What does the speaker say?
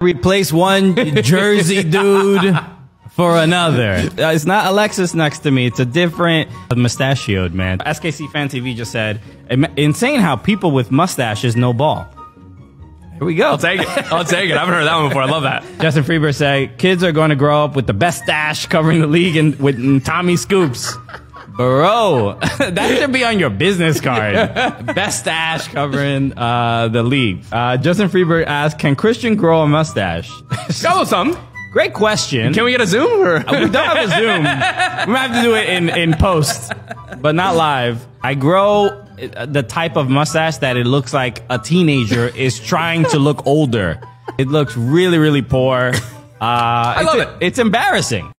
replace one Jersey dude for another. Uh, it's not Alexis next to me. It's a different mustachioed man. SKC Fan TV just said, insane how people with mustaches know ball. Here we go. I'll take it. I'll take it. I haven't heard that one before. I love that. Justin Freeberg say, kids are going to grow up with the best stash covering the league and with Tommy Scoops. Bro, that should be on your business card. Best stash covering uh, the league. Uh, Justin Freeberg asked, "Can Christian grow a mustache?" Go some. Great question. Can we get a Zoom? Or? Uh, we don't have a Zoom. we might have to do it in, in post, but not live. I grow uh, the type of mustache that it looks like a teenager is trying to look older. It looks really, really poor. Uh, I love it. It's embarrassing.